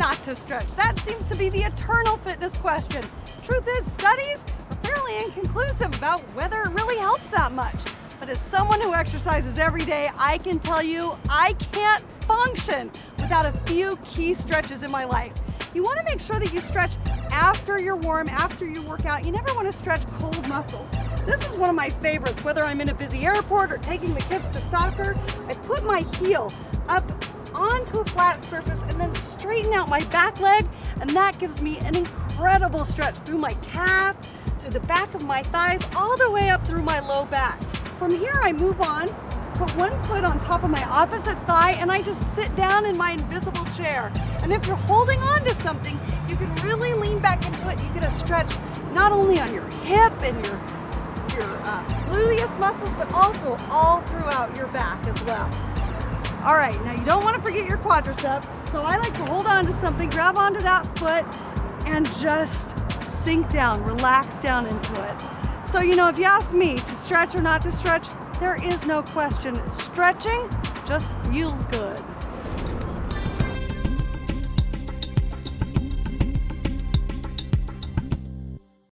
not to stretch? That seems to be the eternal fitness question. Truth is, studies are fairly inconclusive about whether it really helps that much. But as someone who exercises every day, I can tell you I can't function without a few key stretches in my life. You want to make sure that you stretch after you're warm, after you work out. You never want to stretch cold muscles. This is one of my favorites, whether I'm in a busy airport or taking the kids to soccer. I put my heel up onto a flat surface and then straighten out my back leg and that gives me an incredible stretch through my calf, through the back of my thighs, all the way up through my low back. From here I move on, put one foot on top of my opposite thigh and I just sit down in my invisible chair. And if you're holding on to something, you can really lean back into it. You get a stretch not only on your hip and your your uh, gluteus muscles, but also all throughout your back as well. All right, now you don't want to forget your quadriceps. So I like to hold on to something, grab onto that foot, and just sink down, relax down into it. So, you know, if you ask me to stretch or not to stretch, there is no question. Stretching just feels good.